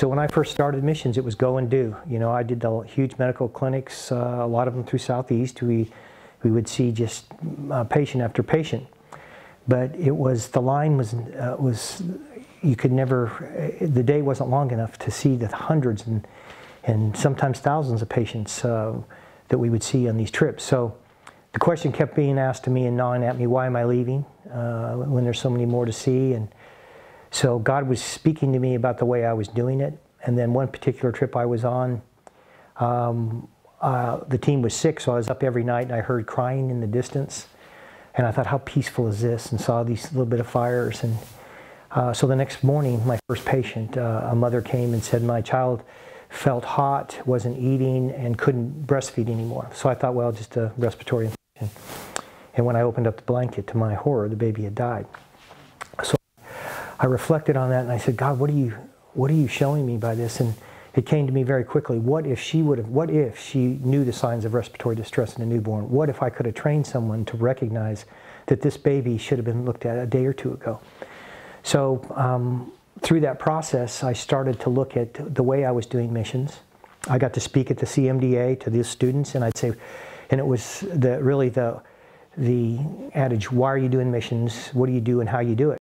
So when I first started missions, it was go and do. You know, I did the huge medical clinics, uh, a lot of them through Southeast. We, we would see just uh, patient after patient. But it was, the line was, uh, was you could never, the day wasn't long enough to see the hundreds and, and sometimes thousands of patients uh, that we would see on these trips. So the question kept being asked to me and gnawing at me, why am I leaving uh, when there's so many more to see? And so God was speaking to me about the way I was doing it. And then one particular trip I was on, um, uh, the team was sick, so I was up every night and I heard crying in the distance. And I thought, how peaceful is this? And saw these little bit of fires. And uh, so the next morning, my first patient, uh, a mother came and said, my child felt hot, wasn't eating, and couldn't breastfeed anymore. So I thought, well, just a respiratory infection. And when I opened up the blanket, to my horror, the baby had died. So I reflected on that and I said, God, what are you, what are you showing me by this? And it came to me very quickly. What if she would have, what if she knew the signs of respiratory distress in a newborn? What if I could have trained someone to recognize that this baby should have been looked at a day or two ago? So um, through that process, I started to look at the way I was doing missions. I got to speak at the CMDA to these students, and I'd say, and it was the really the the adage, why are you doing missions? What do you do and how you do it?